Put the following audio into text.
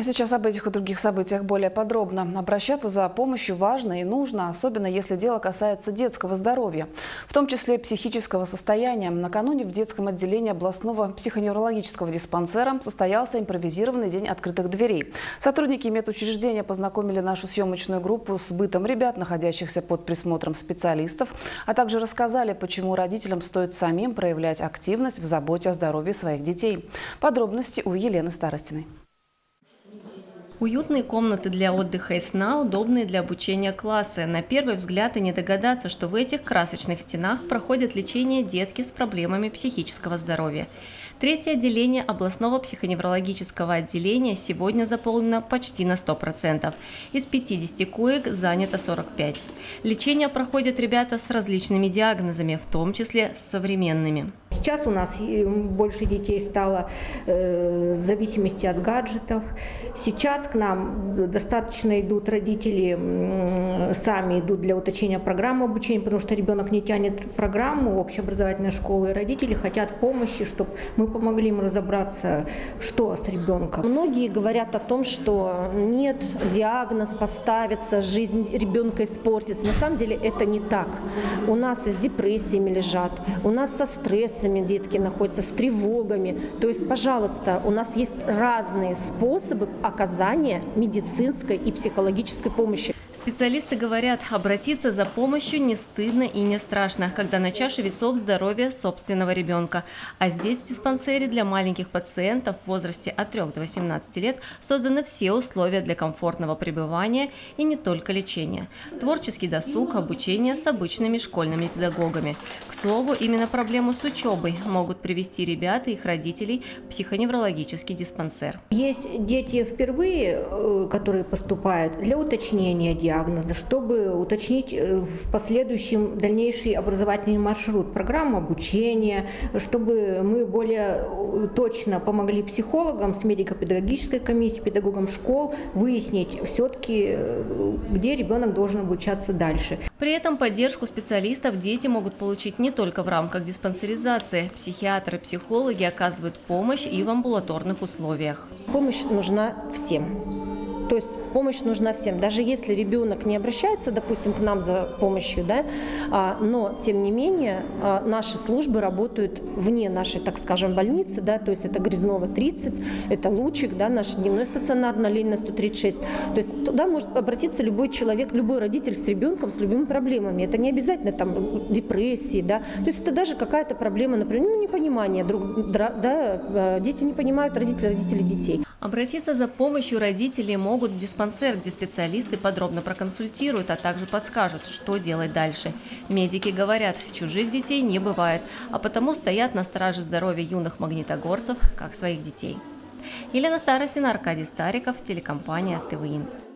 А сейчас об этих и других событиях более подробно. Обращаться за помощью важно и нужно, особенно если дело касается детского здоровья, в том числе психического состояния. Накануне в детском отделении областного психоневрологического диспансера состоялся импровизированный день открытых дверей. Сотрудники медучреждения познакомили нашу съемочную группу с бытом ребят, находящихся под присмотром специалистов, а также рассказали, почему родителям стоит самим проявлять активность в заботе о здоровье своих детей. Подробности у Елены Старостиной. Уютные комнаты для отдыха и сна, удобные для обучения классы. На первый взгляд и не догадаться, что в этих красочных стенах проходит лечение детки с проблемами психического здоровья. Третье отделение областного психоневрологического отделения сегодня заполнено почти на 100%. Из 50 коек занято 45. Лечение проходят ребята с различными диагнозами, в том числе с современными. Сейчас у нас больше детей стало э, в зависимости от гаджетов. Сейчас к нам достаточно идут родители, э, сами идут для уточнения программы обучения, потому что ребенок не тянет программу общеобразовательной школы, и родители хотят помощи, чтобы мы помогли им разобраться, что с ребенком. Многие говорят о том, что нет, диагноз поставится, жизнь ребенка испортится. На самом деле это не так. У нас с депрессиями лежат, у нас со стрессами, стрессами детки находятся, с тревогами. То есть, пожалуйста, у нас есть разные способы оказания медицинской и психологической помощи. Специалисты говорят, обратиться за помощью не стыдно и не страшно, когда на чаше весов здоровье собственного ребенка. А здесь, в диспансере для маленьких пациентов в возрасте от 3 до 18 лет, созданы все условия для комфортного пребывания и не только лечения. Творческий досуг, обучение с обычными школьными педагогами. К слову, именно проблему с учебой могут привести ребята и их родителей в психоневрологический диспансер. Есть дети впервые, э, которые поступают для уточнения диагноза, чтобы уточнить э, в последующем дальнейший образовательный маршрут, программу обучения, чтобы мы более э, точно помогли психологам с медико-педагогической комиссией, педагогам школ выяснить все-таки, где ребенок должен обучаться дальше. При этом поддержку специалистов дети могут получить не только в рамках диспансеризации. Психиатры, психологи оказывают помощь и в амбулаторных условиях. Помощь нужна всем. То есть помощь нужна всем. Даже если ребенок не обращается, допустим, к нам за помощью, да, а, но тем не менее а, наши службы работают вне нашей, так скажем, больницы, да, то есть это Грязнова 30, это Лучик, да, наш дневной стационар на Ленина 136. То есть туда может обратиться любой человек, любой родитель с ребенком с любыми проблемами. Это не обязательно там депрессии, да, то есть это даже какая-то проблема, например, ну, непонимание друг, да, э, дети не понимают родители, родители детей. Обратиться за помощью родители могут в диспансер, где специалисты подробно проконсультируют, а также подскажут, что делать дальше. Медики говорят, чужих детей не бывает, а потому стоят на страже здоровья юных магнитогорцев, как своих детей. Елена Старосина, Аркадий Стариков, телекомпания ТВИН.